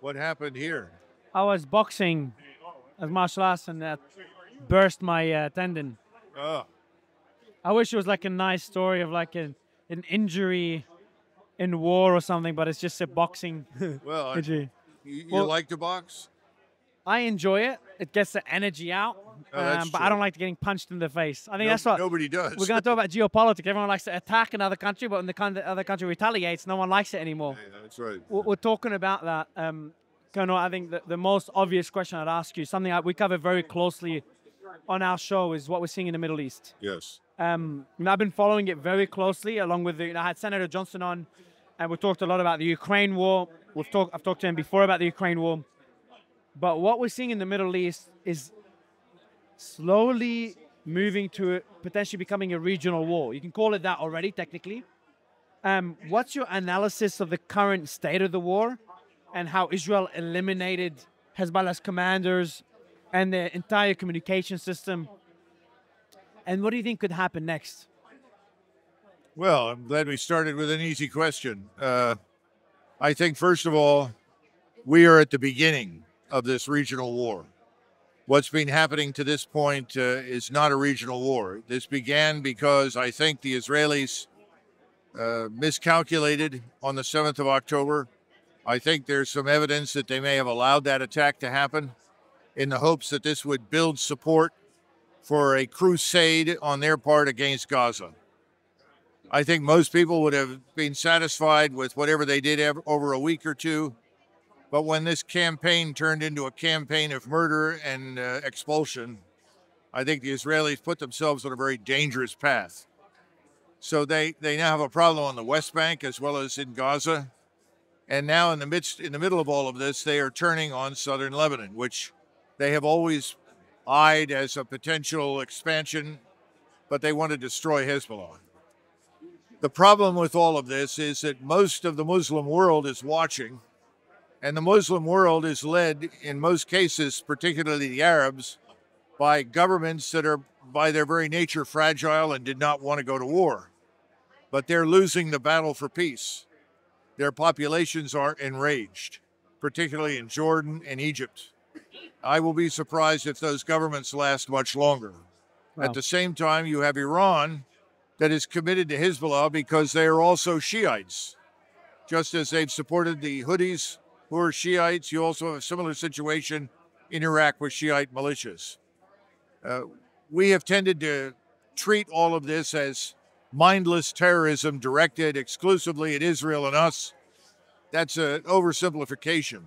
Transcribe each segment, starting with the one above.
What happened here? I was boxing as martial arts and that burst my uh, tendon. Oh, I wish it was like a nice story of like an an injury in war or something, but it's just a boxing well, I- you, you Well- like to box? I enjoy it. It gets the energy out, Oh, um, but I don't like getting punched in the face. I think No- that's what nobody does. we're going to talk about geopolitics. Everyone likes to attack another country, but when the other country retaliates, no one likes it anymore. Yeah, that's right. We're, we're talking about that. Um, Colonel, I think the, the most obvious question I'd ask you, something that we cover very closely on our show, is what we're seeing in the Middle East. Yes. Um, and I've been following it very closely, along with the, you know, I had Senator Johnson on, and we talked a lot about the Ukraine war. We've talked, I've talked to him before about the Ukraine war. But what we're seeing in the Middle East is slowly moving to potentially becoming a regional war. You can call it that already, technically. Um, what's your analysis of the current state of the war and how Israel eliminated Hezbollah's commanders and their entire communication system? And what do you think could happen next? Well, I'm glad we started with an easy question. Uh, I think, first of all, we are at the beginning of this regional war. What's been happening to this point uh, is not a regional war. This began because I think the Israelis uh, miscalculated on the 7th of October. I think there's some evidence that they may have allowed that attack to happen in the hopes that this would build support for a crusade on their part against Gaza. I think most people would have been satisfied with whatever they did over a week or two. But when this campaign turned into a campaign of murder and uh, expulsion, I think the Israelis put themselves on a very dangerous path. So they, they now have a problem on the West Bank as well as in Gaza. And now in the midst in the middle of all of this, they are turning on southern Lebanon, which they have always eyed as a potential expansion, but they want to destroy Hezbollah. The problem with all of this is that most of the Muslim world is watching, and the Muslim world is led, in most cases, particularly the Arabs, by governments that are, by their very nature, fragile and did not want to go to war. But they're losing the battle for peace. Their populations are enraged, particularly in Jordan and Egypt. I will be surprised if those governments last much longer. Wow. At the same time, you have Iran that is committed to Hezbollah because they are also Shiites. Just as they've supported the Houthis, who are Shiites, you also have a similar situation in Iraq with Shiite militias. Uh, we have tended to treat all of this as mindless terrorism directed exclusively at Israel and us. That's an oversimplification.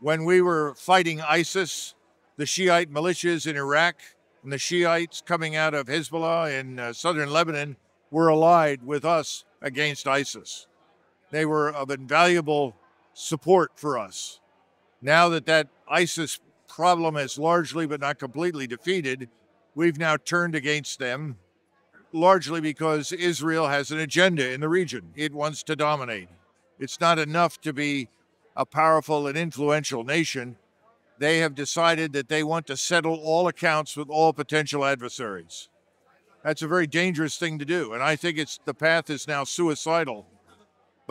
When we were fighting ISIS, the Shiite militias in Iraq, and the Shiites coming out of Hezbollah in uh, southern Lebanon were allied with us against ISIS. They were of invaluable support for us. Now that that ISIS problem is largely but not completely defeated, we've now turned against them, largely because Israel has an agenda in the region. It wants to dominate. It's not enough to be a powerful and influential nation they have decided that they want to settle all accounts with all potential adversaries. That's a very dangerous thing to do, and I think it's the path is now suicidal.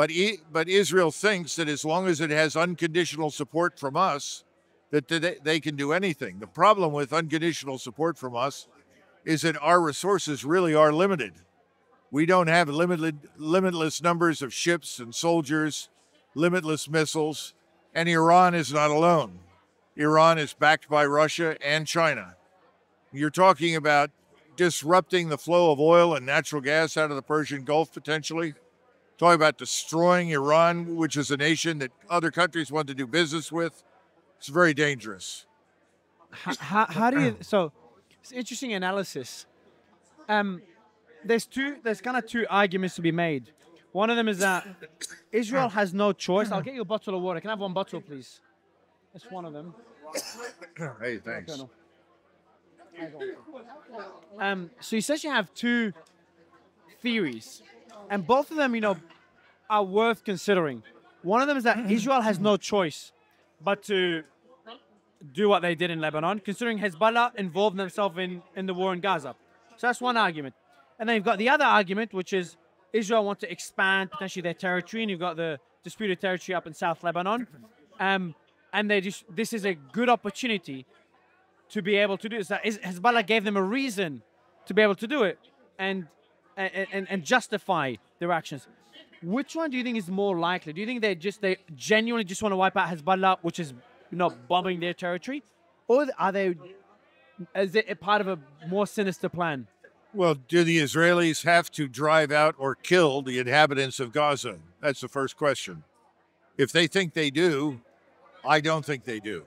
But but Israel thinks that as long as it has unconditional support from us, that they, they can do anything. The problem with unconditional support from us is that our resources really are limited. We don't have limited limitless numbers of ships and soldiers, limitless missiles, and Iran is not alone. Iran is backed by Russia and China. You're talking about disrupting the flow of oil and natural gas out of the Persian Gulf potentially. Talking about destroying Iran, which is a nation that other countries want to do business with. It's very dangerous. how, how, how do you so it's interesting analysis. Um there's two there's kind of two arguments to be made. One of them is that israel has no choice. I'll get you a bottle of water. Can i have one bottle please? That's one of them. Hey, thanks. Um so you said you have two theories and both of them you know are worth considering one of them is that israel has no choice but to do what they did in Lebanon, considering Hezbollah involved themselves in, in the war in Gaza. So that's one argument. And then you've got the other argument, which is Israel want to expand potentially their territory, and you've got the disputed territory up in South Lebanon. Um, and they just this is a good opportunity to be able to do this. That Hezbollah gave them a reason to be able to do it and and, and, and justify their actions. Which one do you think is more likely? Do you think they just they genuinely just want to wipe out Hezbollah, which is you know bombing their territory, or are they is it a part of a more sinister plan? Well, do the Israelis have to drive out or kill the inhabitants of Gaza? That's the first question. If they think they do, I don't think they do.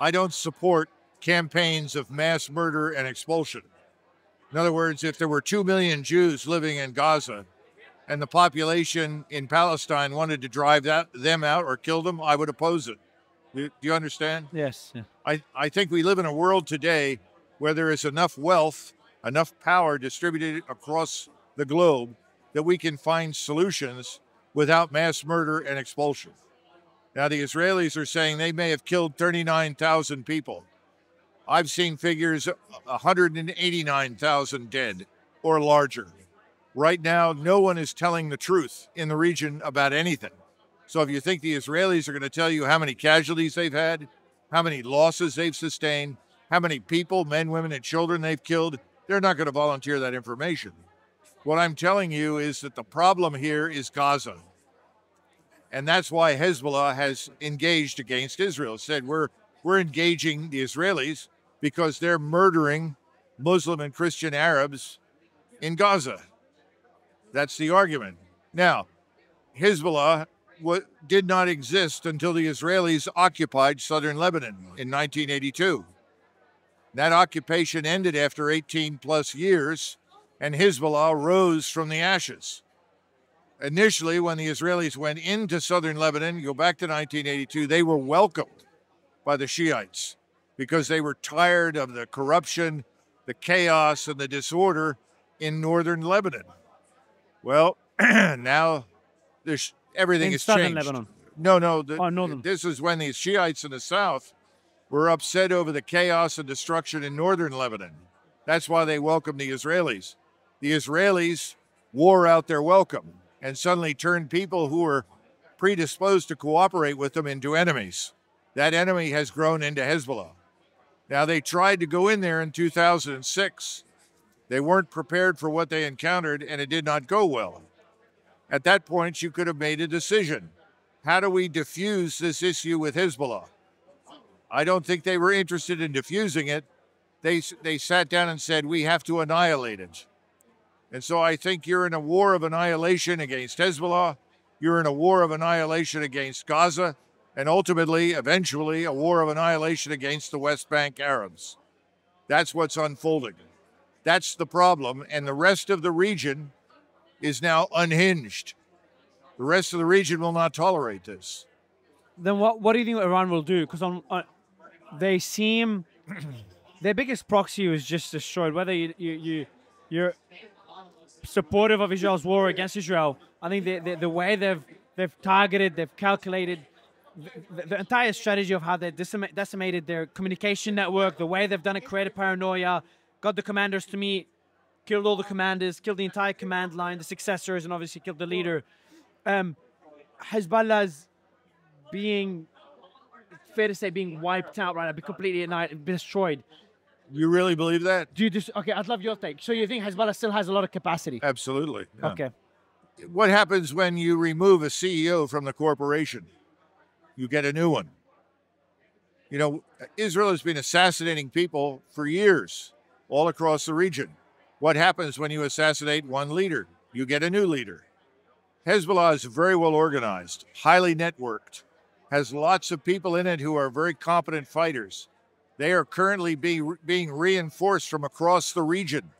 I don't support campaigns of mass murder and expulsion. In other words, if there were 2 million Jews living in Gaza and the population in Palestine wanted to drive that, them out or kill them, I would oppose it. Do you understand? Yes. Yeah. I, I think we live in a world today where there is enough wealth, enough power distributed across the globe that we can find solutions without mass murder and expulsion. Now, the Israelis are saying they may have killed 39,000 people. I've seen figures 189,000 dead or larger. Right now, no one is telling the truth in the region about anything. So if you think the Israelis are going to tell you how many casualties they've had, how many losses they've sustained, how many people, men, women, and children they've killed, they're not going to volunteer that information. What I'm telling you is that the problem here is Gaza. And that's why Hezbollah has engaged against Israel. Said we're we're engaging the Israelis because they're murdering Muslim and Christian Arabs in Gaza. That's the argument. Now, Hezbollah w- did not exist until the Israelis occupied southern Lebanon in 1982. That occupation ended after 18 plus years, and Hezbollah rose from the ashes. Initially, when the Israelis went into southern Lebanon, go back to 1982, they were welcomed by the Shiites because they were tired of the corruption, the chaos, and the disorder in northern Lebanon. Well, now there's everything In has southern changed. Lebanon. No, no. The, Oh, northern. This is when the Shiites in the south were upset over the chaos and destruction in northern Lebanon. That's why they welcomed the Israelis. The Israelis wore out their welcome and suddenly turned people who were predisposed to cooperate with them into enemies. That enemy has grown into Hezbollah. Now, they tried to go in there in 2006. They weren't prepared for what they encountered, and it did not go well. At that point, you could have made a decision. How do we diffuse this issue with Hezbollah? I don't think they were interested in diffusing it. They, they sat down and said, we have to annihilate it. And so I think you're in a war of annihilation against Hezbollah. You're in a war of annihilation against Gaza. And ultimately, eventually, a war of annihilation against the West Bank Arabs. That's what's unfolding. That's the problem. And the rest of the region is now unhinged. The rest of the region will not tolerate this. Then what what do you think Iran will do? Because on, on they seem their biggest proxy was just destroyed. Whether you you, you you're supportive of Israel's war against Israel, I think the, the, the way they've they've targeted, they've calculated the, the entire strategy of how they decima- decimated their communication network, the way they've done it created paranoia, got the commanders to meet, killed all the commanders, killed the entire command line, the successors, and obviously killed the leader. Um, Hezbollah's being fair to say being wiped out right now, be completely annihilated, destroyed. You really believe that? Do you just okay? I'd love your take. So you think Hezbollah still has a lot of capacity? Absolutely. yeah. Okay. What happens when you remove a CEO from the corporation? You get a new one. You know, Israel has been assassinating people for years all across the region. What happens when you assassinate one leader? You get a new leader. Hezbollah is very well organized, highly networked, has lots of people in it who are very competent fighters. They are currently being, being reinforced from across the region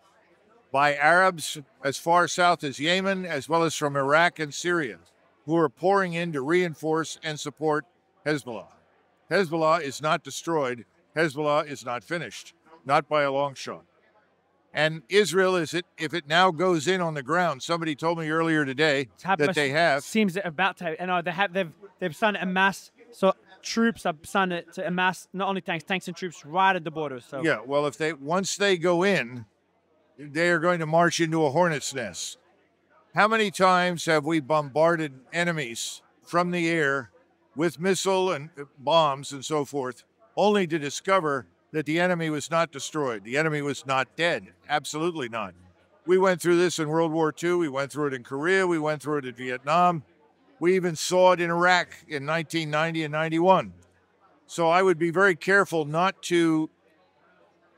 by Arabs as far south as Yemen, as well as from Iraq and Syria, who are pouring in to reinforce and support Hezbollah. Hezbollah is not destroyed. Hezbollah is not finished, not by a long shot. And Israel is it if it now goes in on the ground. Somebody told me earlier today that they have. seems about to. And uh, they have they've they've started to amass. So troops are starting to amass not only tanks, tanks and troops right at the border. So Yeah, well, if they once they go in, they are going to march into a hornet's nest. How many times have we bombarded enemies from the air with missile and uh, bombs and so forth, only to discover that the enemy was not destroyed. The enemy was not dead. Absolutely not. We went through this in World War II. We went through it in Korea. We went through it in Vietnam. We even saw it in Iraq in 1990 and 91. So I would be very careful not to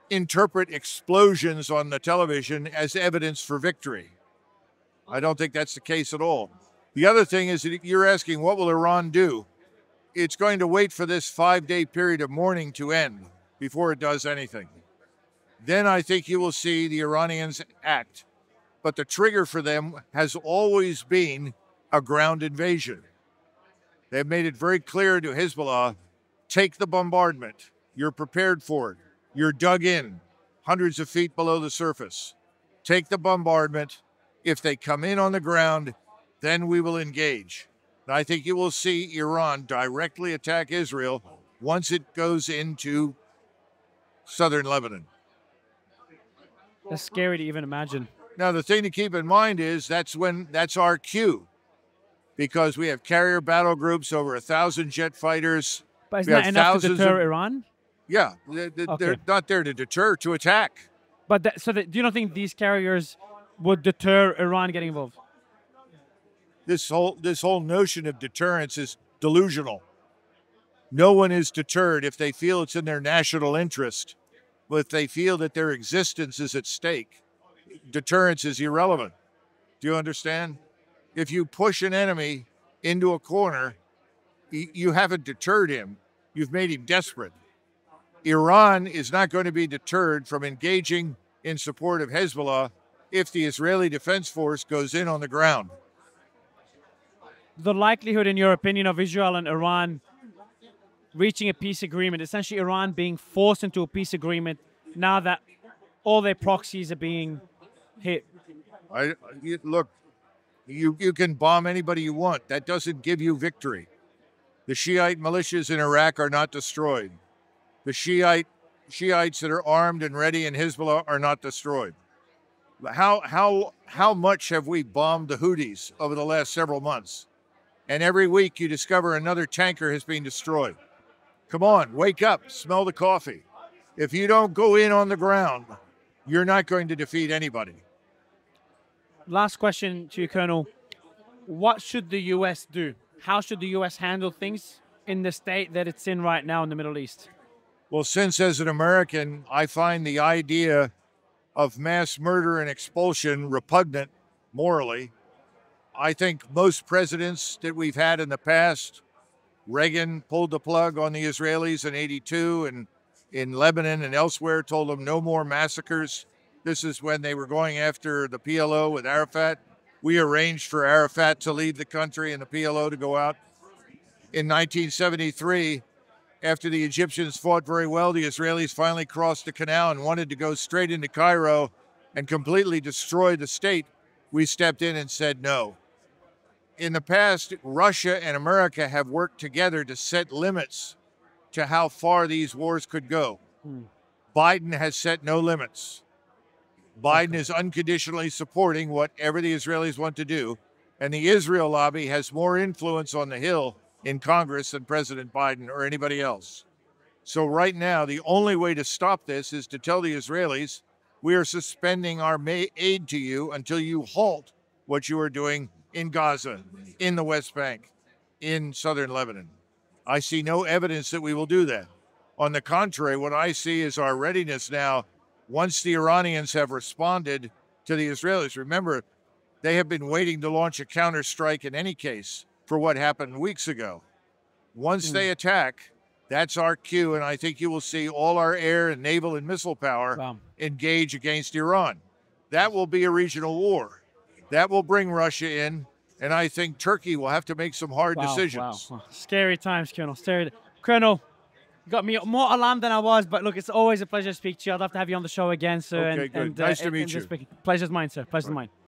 interpret explosions on the television as evidence for victory. I don't think that's the case at all. The other thing is that you're asking, what will Iran do? It's going to wait for this five day period of mourning to end before it does anything. Then I think you will see the Iranians act. But the trigger for them has always been a ground invasion. They've made it very clear to Hezbollah take the bombardment. You're prepared for it. You're dug in hundreds of feet below the surface. Take the bombardment. If they come in on the ground, then we will engage. And I think you will see Iran directly attack Israel once it goes into southern Lebanon. That's scary to even imagine. Now, the thing to keep in mind is that's when that's our cue, because we have carrier battle groups, over a thousand jet fighters. But isn't that enough to deter of- Iran? Yeah, they- they're Okay. not there to deter, to attack. But that, so that, do you not think these carriers would deter Iran getting involved? This whole this whole notion of deterrence is delusional. No one is deterred if they feel it's in their national interest, but if they feel that their existence is at stake, deterrence is irrelevant. Do you understand? If you push an enemy into a corner, you haven't deterred him, you've made him desperate. Iran is not going to be deterred from engaging in support of Hezbollah if the Israeli Defense Force goes in on the ground. The likelihood, in your opinion, of Israel and Iran reaching a peace agreement, essentially Iran being forced into a peace agreement now that all their proxies are being hit. I you, look, you you can bomb anybody you want. That doesn't give you victory. The Shiite militias in Iraq are not destroyed. The Shiite Shiites that are armed and ready in Hezbollah are not destroyed. How how how much have we bombed the Houthis over the last several months? And every week you discover another tanker has been destroyed. Come on, wake up, smell the coffee. If you don't go in on the ground, you're not going to defeat anybody. Last question to you, Colonel. What should the U.S. do? How should the U.S. handle things in the state that it's in right now in the Middle East? Well, since as an American, I find the idea of mass murder and expulsion repugnant morally, I think most presidents that we've had in the past, Reagan pulled the plug on the Israelis in 82 and in Lebanon and elsewhere told them no more massacres. This is when they were going after the PLO with Arafat. We arranged for Arafat to leave the country and the PLO to go out. In 1973, after the Egyptians fought very well, the Israelis finally crossed the canal and wanted to go straight into Cairo and completely destroy the state. We stepped in and said no. In the past, Russia and America have worked together to set limits to how far these wars could go. Hmm. Biden has set no limits. Biden is unconditionally supporting whatever the Israelis want to do, and the Israel lobby has more influence on the Hill in Congress than President Biden or anybody else. So, right now, the only way to stop this is to tell the Israelis we are suspending our aid to you until you halt what you are doing in Gaza, in the West Bank, in southern Lebanon. I see no evidence that we will do that. On the contrary, what I see is our readiness now, once the Iranians have responded to the Israelis. Remember, they have been waiting to launch a counterstrike in any case for what happened weeks ago. Once they hmm. attack, that's our cue, and I think you will see all our air and naval and missile power Wow. engage against Iran. That will be a regional war. That will bring Russia in, and I think Turkey will have to make some hard Wow, decisions. Wow. Scary times, Colonel. Scary. Colonel, you got me more alarmed than I was, but look, it's always a pleasure to speak to you. I'd love to have you on the show again, sir. Okay, and, good. and, uh, Nice to meet you. Pleasure's mine, sir. Pleasure's mine.